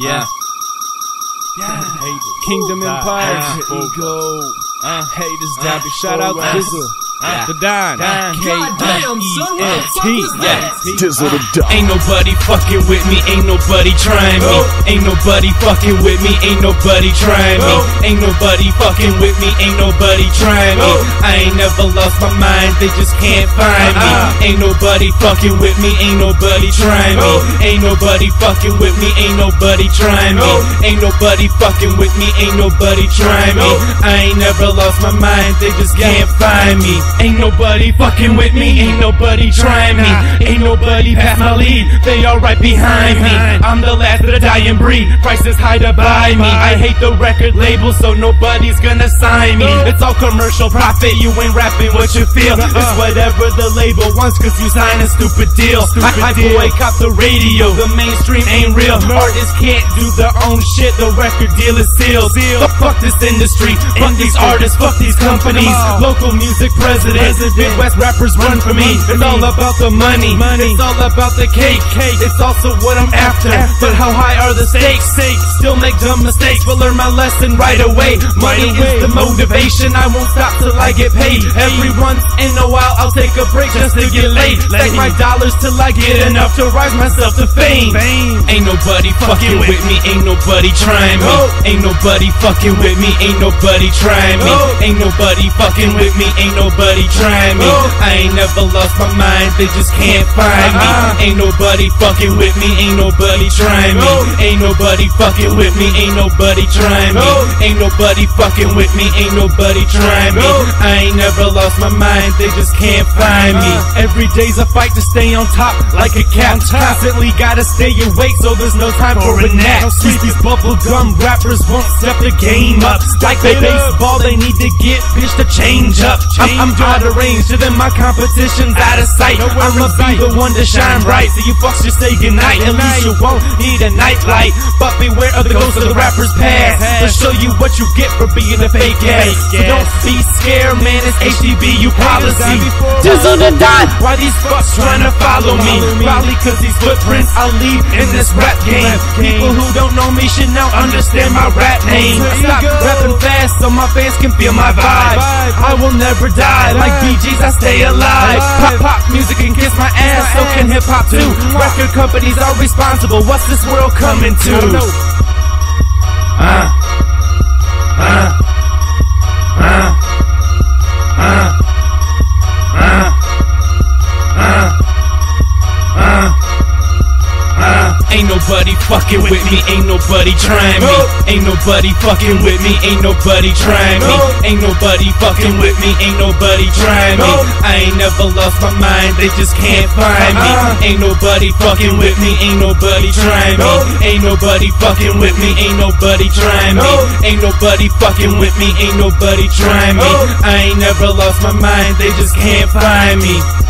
Yeah. Yeah. Kingdom Empire. Uh, Ego. Uh, Haters Dabby. Shout out to uh, Dizzle. Uh, The Don. Don. Goddamn, son, what the fuck was that? Dizzle the dog. Ain't nobody fucking with me, ain't nobody trying me. Ain't nobody fucking with me, ain't nobody trying me. Ain't nobody fucking with me, ain't nobody trying me. I ain't never lost my mind, they just can't find me. Ain't nobody fucking with me, ain't nobody trying me. Ain't nobody fucking with me, ain't nobody trying me. Ain't nobody fucking with me, ain't nobody trying me. I ain't never lost my mind, they just can't find me. Ain't nobody fucking with me, ain't nobody trying me. Ain't nobody past my lead, they all right behind me. I'm the last of the dying breed, prices high to buy me. I hate the record label, so nobody's gonna sign me. It's all commercial profit, you ain't rapping what you feel. It's whatever the label wants, cause you sign a stupid deal. I, I boycott the radio, the mainstream ain't real. Artists can't do their own shit, the record deal is sealed. Fuck, fuck this industry, fuck these artists, fuck these companies. Local music president, Midwest rappers run for me. It's all about the money, it's all about the cake. It's also what I'm after, but how high are the stakes? Still make dumb mistakes, but learn my lesson right away. Money is the motivation, I won't stop till I get paid. Every once in a while, I'll take a break just to get laid. Stack my dollars till I get enough to rise myself to fame. Ain't nobody fucking with me, ain't nobody trying me. Ain't nobody fucking with me, ain't nobody trying me. Ain't nobody fucking with me, ain't nobody trying me. I ain't never lost my mind, they just can't find me. Ain't nobody fucking with me, ain't nobody trying me. Ain't nobody fucking with me, ain't nobody trying me. Ain't nobody fucking with me, ain't nobody trying me. I ain't never lost my mind, they just can't find me. Every day's a fight to stay on top like a cat. Constantly gotta stay awake, so there's no time for a nap. Treat these bubblegum rappers won't step the game up. Like they baseball, they need to get bitch to change up. I'm, I'm out of range, to them my competition's out of sight. I'ma be the one to shine bright, so you fucks just say goodnight. At least you won't need a nightlight. But beware of the ghosts of the rapper's past. They'll show you what you get for being a fake ass. So don't be scared, man, it's HDBU policy. Dizzle the dot. Why these fucks trying to follow me? Probably cause these footprints I leave in this rap game. People who don't know me should now understand my rap name. I Stop rapping fast so my fans can feel my vibe. I will never die. Like Bee Gees, I stay alive. Pop pop music can kiss my ass, so can hip hop too. Record companies are responsible. What's this world coming to? Uh, uh, uh, Ain't nobody fucking with me, ain't nobody trying me. Ain't nobody fucking with me, ain't nobody trying me. Ain't nobody fucking with me, ain't nobody trying me. I ain't never lost my mind, they just can't find me. Ain't nobody fucking with me, ain't nobody trying me. Ain't nobody fucking with me, ain't nobody trying me. Ain't nobody fucking with me, ain't nobody trying me. I ain't never lost my mind, they just can't find me.